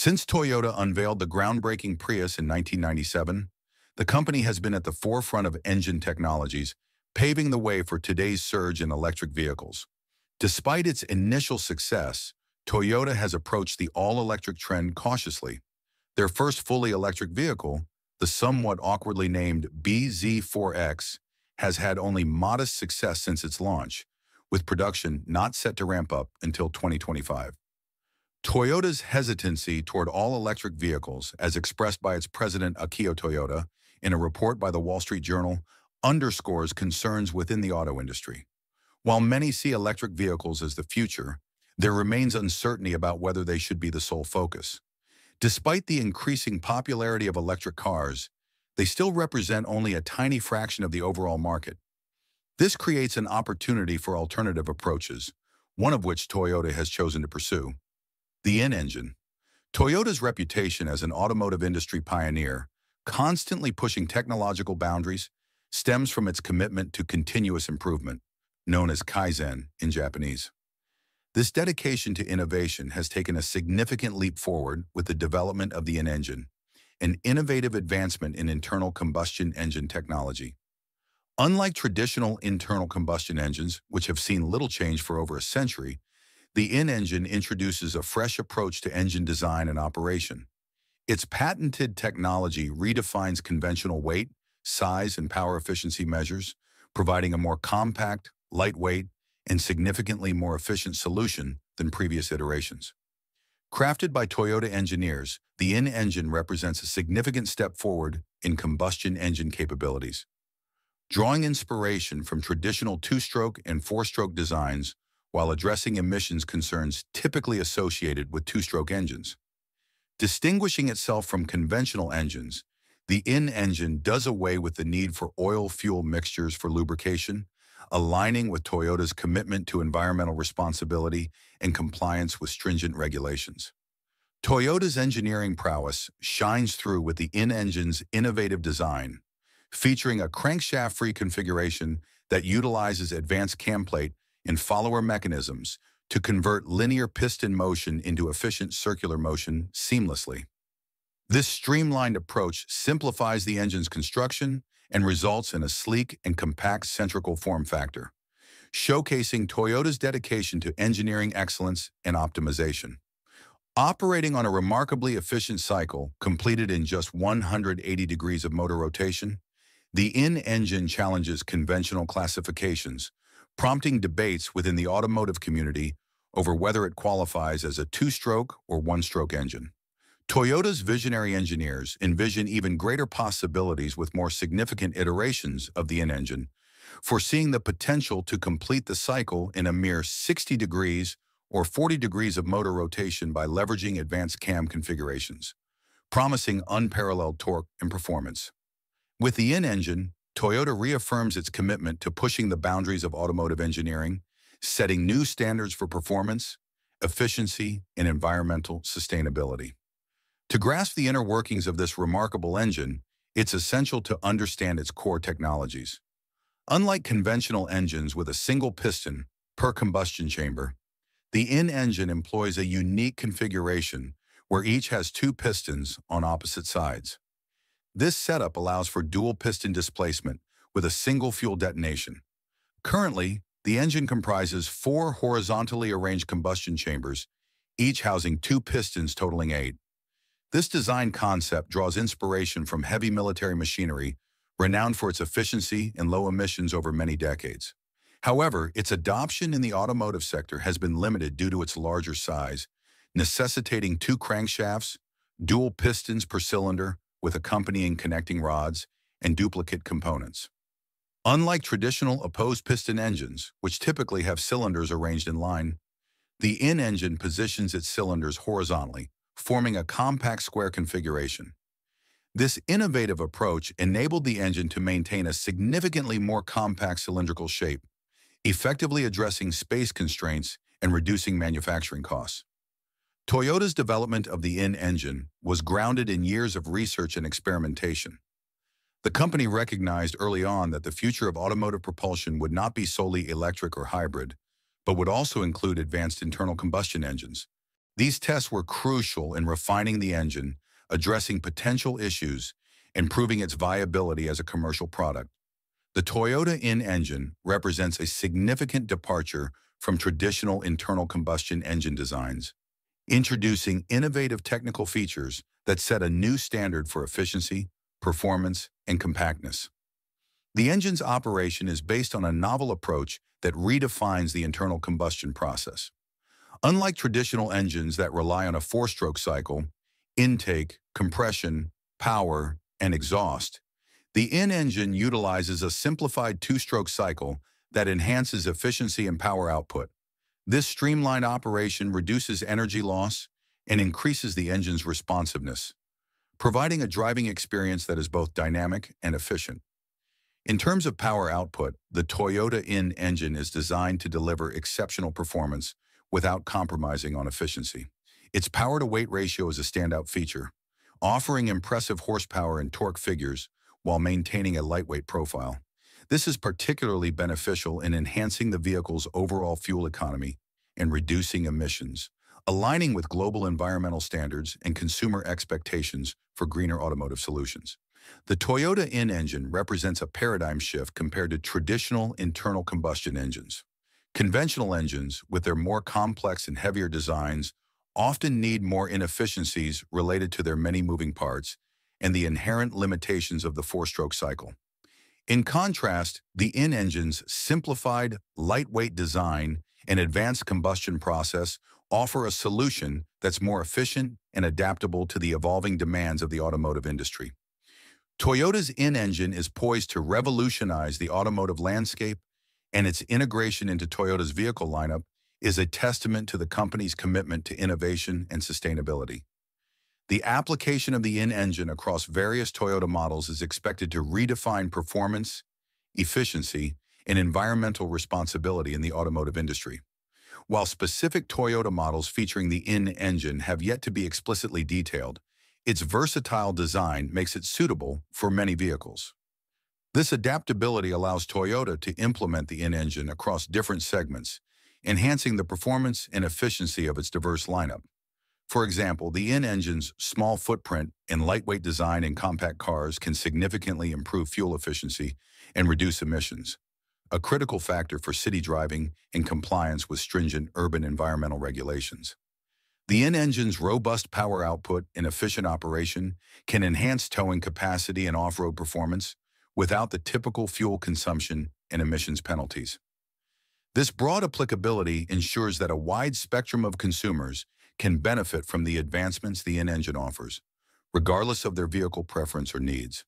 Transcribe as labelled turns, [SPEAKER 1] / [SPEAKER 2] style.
[SPEAKER 1] Since Toyota unveiled the groundbreaking Prius in 1997, the company has been at the forefront of engine technologies, paving the way for today's surge in electric vehicles. Despite its initial success, Toyota has approached the all-electric trend cautiously. Their first fully electric vehicle, the somewhat awkwardly named BZ4X, has had only modest success since its launch, with production not set to ramp up until 2025. Toyota's hesitancy toward all-electric vehicles, as expressed by its president Akio Toyoda in a report by the Wall Street Journal, underscores concerns within the auto industry. While many see electric vehicles as the future, there remains uncertainty about whether they should be the sole focus. Despite the increasing popularity of electric cars, they still represent only a tiny fraction of the overall market. This creates an opportunity for alternative approaches, one of which Toyota has chosen to pursue. The INNengine. Toyota's reputation as an automotive industry pioneer, constantly pushing technological boundaries, stems from its commitment to continuous improvement, known as Kaizen in Japanese. This dedication to innovation has taken a significant leap forward with the development of the INNengine, an innovative advancement in internal combustion engine technology. Unlike traditional internal combustion engines, which have seen little change for over a century, the INNengine introduces a fresh approach to engine design and operation. Its patented technology redefines conventional weight, size, and power efficiency measures, providing a more compact, lightweight, and significantly more efficient solution than previous iterations. Crafted by Toyota engineers, the INNengine represents a significant step forward in combustion engine capabilities. Drawing inspiration from traditional two-stroke and four-stroke designs while addressing emissions concerns typically associated with two-stroke engines. Distinguishing itself from conventional engines, the INNengine does away with the need for oil-fuel mixtures for lubrication, aligning with Toyota's commitment to environmental responsibility and compliance with stringent regulations. Toyota's engineering prowess shines through with the INNengine's innovative design, featuring a crankshaft-free configuration that utilizes advanced camplate and follower mechanisms to convert linear piston motion into efficient circular motion seamlessly. This streamlined approach simplifies the engine's construction and results in a sleek and compact centrical form factor, showcasing Toyota's dedication to engineering excellence and optimization. Operating on a remarkably efficient cycle completed in just 180 degrees of motor rotation, the INNengine challenges conventional classifications prompting debates within the automotive community over whether it qualifies as a two-stroke or one-stroke engine. Toyota's visionary engineers envision even greater possibilities with more significant iterations of the INNengine, foreseeing the potential to complete the cycle in a mere 60 degrees or 40 degrees of motor rotation by leveraging advanced cam configurations, promising unparalleled torque and performance. With the INNengine, Toyota reaffirms its commitment to pushing the boundaries of automotive engineering, setting new standards for performance, efficiency, and environmental sustainability. To grasp the inner workings of this remarkable engine, it's essential to understand its core technologies. Unlike conventional engines with a single piston per combustion chamber, the INNengine employs a unique configuration where each has two pistons on opposite sides. This setup allows for dual piston displacement with a single fuel detonation. Currently, the engine comprises four horizontally arranged combustion chambers, each housing two pistons totaling eight. This design concept draws inspiration from heavy military machinery, renowned for its efficiency and low emissions over many decades. However, its adoption in the automotive sector has been limited due to its larger size, necessitating two crankshafts, dual pistons per cylinder, with accompanying connecting rods and duplicate components. Unlike traditional opposed piston engines, which typically have cylinders arranged in line, the INNengine positions its cylinders horizontally, forming a compact square configuration. This innovative approach enabled the engine to maintain a significantly more compact cylindrical shape, effectively addressing space constraints and reducing manufacturing costs. Toyota's development of the INNengine was grounded in years of research and experimentation. The company recognized early on that the future of automotive propulsion would not be solely electric or hybrid, but would also include advanced internal combustion engines. These tests were crucial in refining the engine, addressing potential issues, and proving its viability as a commercial product. The Toyota INNengine represents a significant departure from traditional internal combustion engine designs, introducing innovative technical features that set a new standard for efficiency, performance, and compactness. The engine's operation is based on a novel approach that redefines the internal combustion process. Unlike traditional engines that rely on a four-stroke cycle, intake, compression, power, and exhaust, the INNengine utilizes a simplified two-stroke cycle that enhances efficiency and power output. This streamlined operation reduces energy loss and increases the engine's responsiveness, providing a driving experience that is both dynamic and efficient. In terms of power output, the Toyota INNengine is designed to deliver exceptional performance without compromising on efficiency. Its power-to-weight ratio is a standout feature, offering impressive horsepower and torque figures while maintaining a lightweight profile. This is particularly beneficial in enhancing the vehicle's overall fuel economy and reducing emissions, aligning with global environmental standards and consumer expectations for greener automotive solutions. The Toyota INNengine represents a paradigm shift compared to traditional internal combustion engines. Conventional engines, with their more complex and heavier designs, often need more inefficiencies related to their many moving parts and the inherent limitations of the four-stroke cycle. In contrast, the INNengine's simplified, lightweight design and advanced combustion process offer a solution that's more efficient and adaptable to the evolving demands of the automotive industry. Toyota's INNengine is poised to revolutionize the automotive landscape, and its integration into Toyota's vehicle lineup is a testament to the company's commitment to innovation and sustainability. The application of the INNengine across various Toyota models is expected to redefine performance, efficiency, and environmental responsibility in the automotive industry. While specific Toyota models featuring the INNengine have yet to be explicitly detailed, its versatile design makes it suitable for many vehicles. This adaptability allows Toyota to implement the INNengine across different segments, enhancing the performance and efficiency of its diverse lineup. For example, the INNengine's small footprint and lightweight design in compact cars can significantly improve fuel efficiency and reduce emissions, a critical factor for city driving and compliance with stringent urban environmental regulations. The INNengine's robust power output and efficient operation can enhance towing capacity and off-road performance without the typical fuel consumption and emissions penalties. This broad applicability ensures that a wide spectrum of consumers can benefit from the advancements the INNengine offers, regardless of their vehicle preference or needs.